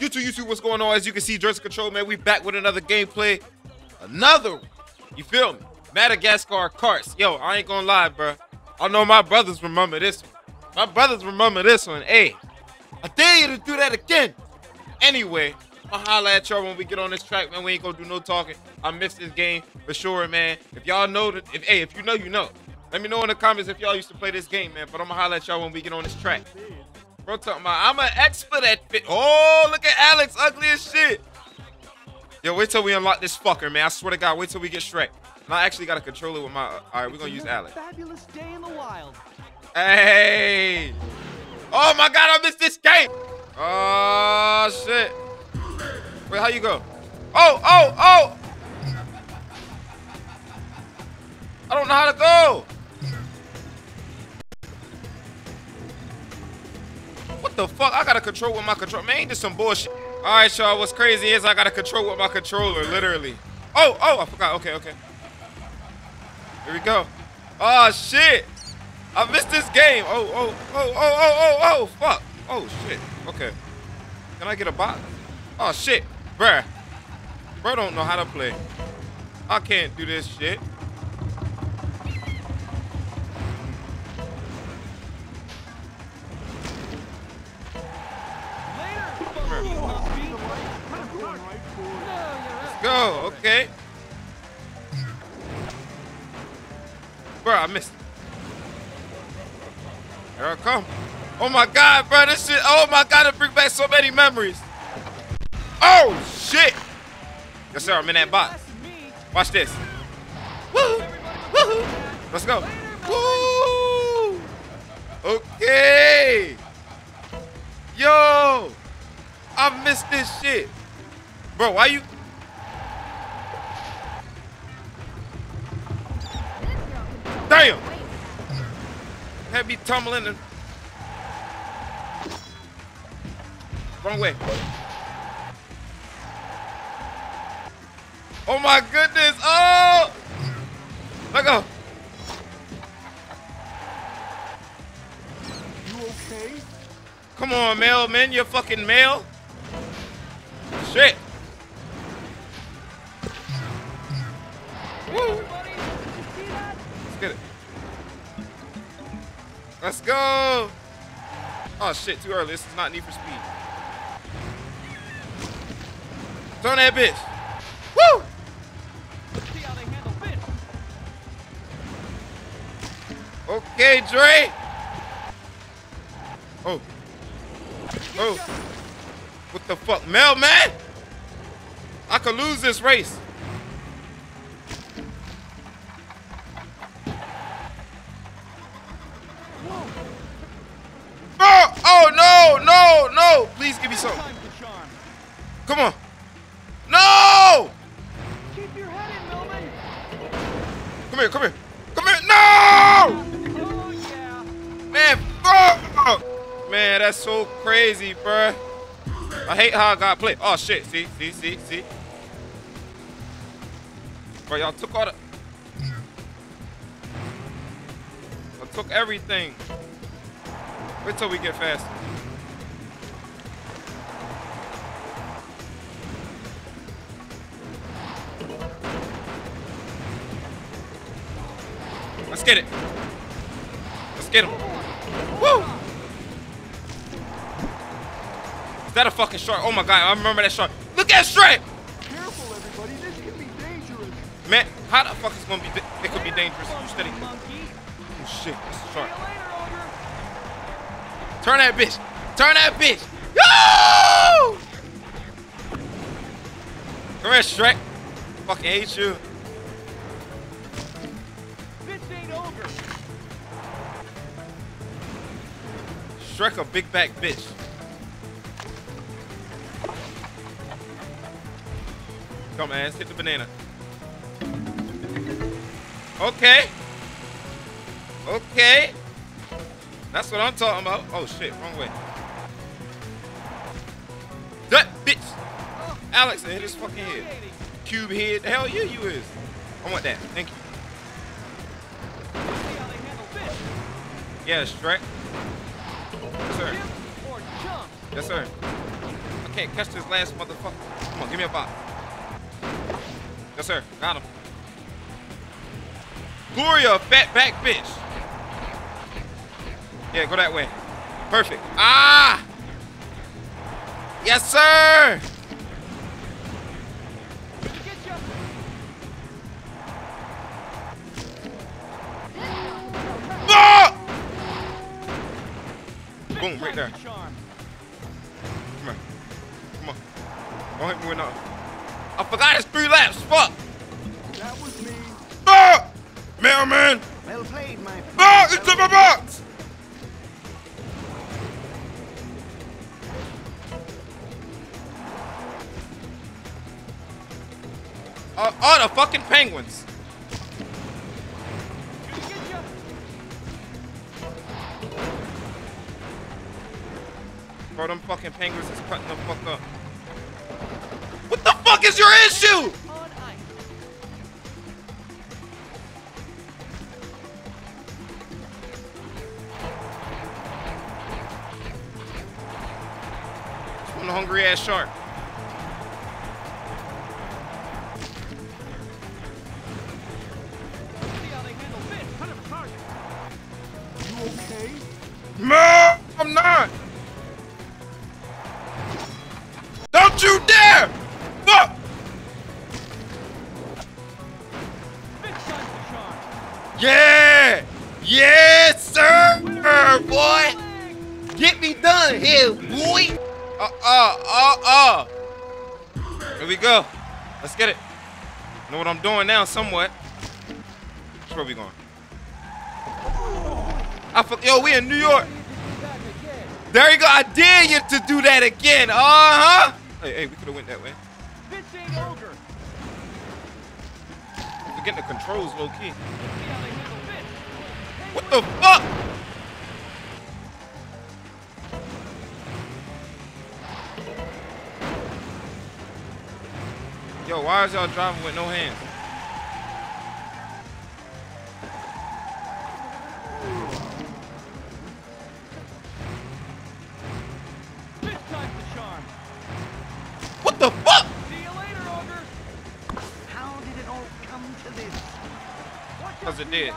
YouTube, YouTube, what's going on? As you can see, Jersey Control, man, we back with another gameplay. Another one. You feel me? Madagascar Kartz. Yo, I ain't gonna lie, bro. I know my brothers remember this one. My brothers remember this one. Hey, I dare you to do that again. Anyway, I'll holla at y'all when we get on this track, man. We ain't gonna do no talking. I missed this game for sure, man. If y'all know that, if hey, if you know, you know. Let me know in the comments if y'all used to play this game, man. But I'm gonna holla at y'all when we get on this track. Bro, talking about I'm an expert at fit. Oh, look at Alex, ugly as shit. Yo, wait till we unlock this fucker, man. I swear to God, wait till we get Shrek. And I actually got a controller with my. all right, we're gonna use Alex. Fabulous day in the wild. Hey! Oh my God, I missed this game. Oh shit. Wait, how you go? Oh, oh, oh! I don't know how to go. What the fuck? I gotta control with my control. Man, this some bullshit? All right, y'all. What's crazy is I gotta control with my controller, literally. Oh, oh, I forgot. Okay, okay. Here we go. Oh shit! I missed this game. Oh, oh, oh, oh, oh, oh, oh, fuck. Oh shit. Okay. Can I get a box? Oh shit, bruh. Bro don't know how to play. I can't do this shit. Okay. Bro, I missed. Here I come. Oh my god, bro, this shit. Oh my god, it brings back so many memories. Oh shit. Yes, sir. I'm in that box. Watch this. Woo! Woo! Let's go. Woo! Okay. Yo, I missed this shit, bro. Why you? Damn. Had me tumbling and wrong way. Oh my goodness! Oh! Let go. You okay? Come on, Melman. You're fucking mail. Shit. Woo. Everybody, did you see that? Let's get it. Let's go. Oh shit, too early. This is not Need for Speed. Turn that bitch. Woo! Okay, Dre. Oh. Oh. What the fuck? Mel, man! I could lose this race. Come on. No! Keep your head in, Melvin. Come here, come here. Come here. No! Oh, yeah. Man, fuck! Man, that's so crazy, bruh. I hate how I got played. Oh shit, see, see, see, see. Bro, y'all took all the. I took everything. Wait till we get faster. Get it. Let's get him. Woo! Is that a fucking shark? Oh my god, I remember that shark. Look at Shrek! Careful, everybody. This can be dangerous. Man, how the fuck is it gonna be? It could be dangerous. You steady. Oh shit, it's a shark. you later, ogre. Turn that bitch. Turn that bitch. Yo! Come here, Shrek. Fucking hate you. Shrek a big back bitch. Come on, hit the banana. Okay. Okay. That's what I'm talking about. Oh shit, wrong way. That bitch. Oh. Alex, hit his fucking head. Cube head. Hell yeah, you is. I want that. Thank you. Yeah, Shrek. Yes, sir. Dip or jump. Yes, sir. I can't catch this last motherfucker. Come on, give me a bop. Yes, sir. Got him. Gloria, fat back bitch. Yeah, go that way. Perfect. Ah! Yes, sir! Boom, right there. Come on. Come on. Don't hit me with nothing. I forgot it's three laps. Fuck. That was me. Ah! Melman! Well played, my friend. Ah! It's in my box! Uh, oh, the fucking penguins. Bro, them fucking penguins is cutting the fuck up. What the fuck is your issue? One hungry ass shark. Yeah! Yes, sir, boy! Get me done here, boy! Uh, uh, uh, uh. Here we go. Let's get it. Know what I'm doing now, somewhat. Where we going? I fuck, yo, we in New York. There you go. I dare you to do that again. Uh huh. Hey, hey, we could have went that way. This ain't over. Forgetting the controls, low key. What the fuck? Yo, why is y'all driving with no hands? Big time to Charm. What the fuck? See you later, Ogre. How did it all come to this? Cause it did.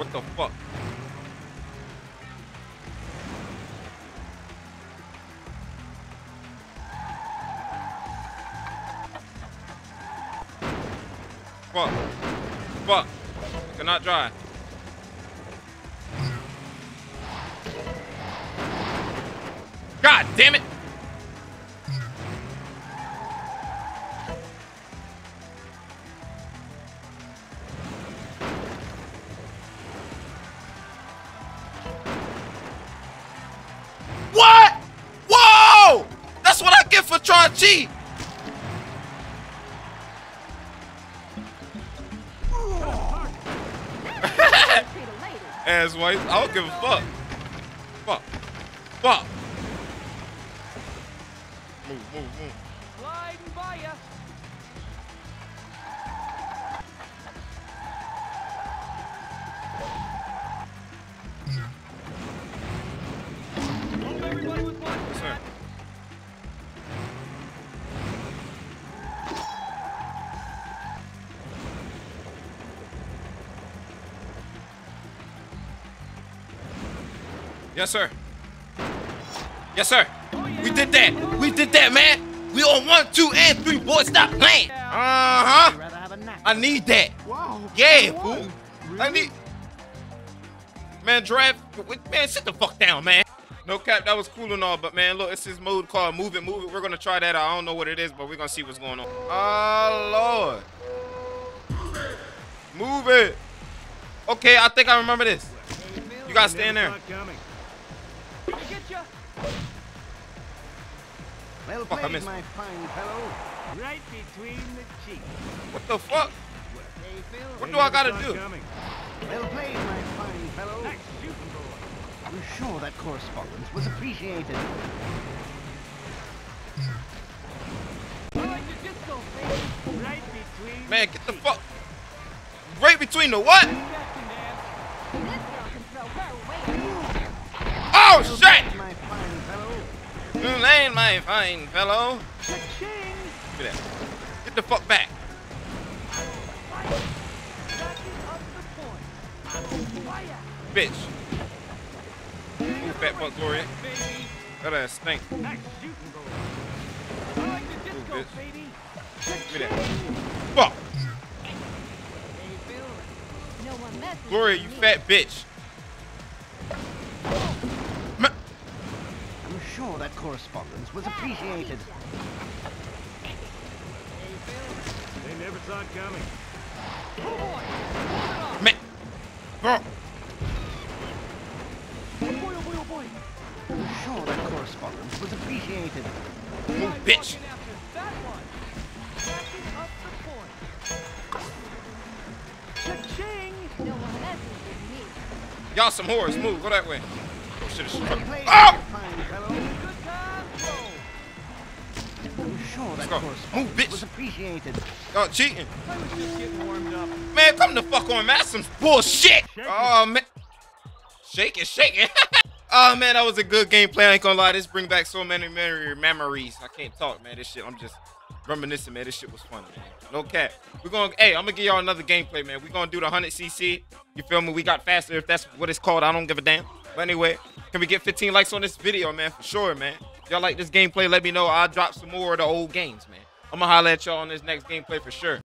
What the fuck? Fuck. Fuck. I cannot drive. God damn it! For trying to. Ass wife, I don't give a fuck. Fuck. Fuck. Move, move, move. Gliding by ya. Hope everybody was watching Yes, sir. Yes, sir. Yes, sir. We did that. We did that, man. We on one, two, and three, boys. Stop playing. Uh I'd huh. rather have a nap. I need that. Yeah, fool. I need. Man, draft. Man, sit the fuck down, man. No cap, that was cool and all, but man, look, it's this mode called Move It, Move It. We're gonna try that. I don't know what it is, but we're gonna see what's going on. Oh Lord. Move it. Okay, I think I remember this. You guys stand there. Get ya. Well Fuck, I played, missed. my fine fellow. Right between the cheeks. What the fuck? Hey, Phil. What do I gotta do? Well played, my fine fellow. Nice shooting, boy. I'm sure that correspondence was appreciated. I like your disco, baby. Right between Man, get the fuck. Right between the what? Oh shit! My fine fellow. Mm, that fine, my fine fellow. At that. Get the fuck back. Backing up the point. Fire! Bitch. Ooh, fat fuck Gloria. That ass stink. Nice shooting, boy. I like the bitch. Give me that. Fuck. Hey, Phil. No one messes Gloria, you fat bitch. I'm that correspondence was appreciated. They never saw it coming. Oh boy! Hold. Oh. Oh boy, oh boy, oh boy! I'm sure that correspondence was appreciated. Move, I'm bitch. walking after that one. Backing up the point. Cha-ching! No one messes with me. Y'all some whores. Move. Go that way. Oh, shit. it's- Well played, Oh! Sure that go. Move, oh, bitch. was appreciated. Y'all cheating. I was just getting warmed up. Man, come the fuck on, man. That's some bullshit. Shake. Oh, man. Shake it, shake it. oh, man, that was a good gameplay. I ain't gonna lie. This bring back so many memory memories. I can't talk, man. This shit, I'm just reminiscing, man. This shit was fun, man. No cap. We're gonna, hey, I'm gonna give y'all another gameplay, man. We're gonna do the 100cc. You feel me? We got faster if that's what it's called. I don't give a damn. But anyway, can we get 15 likes on this video, man? For sure, man. Y'all like this gameplay, let me know. I'll drop some more of the old games, man. I'm gonna holler at y'all on this next gameplay for sure.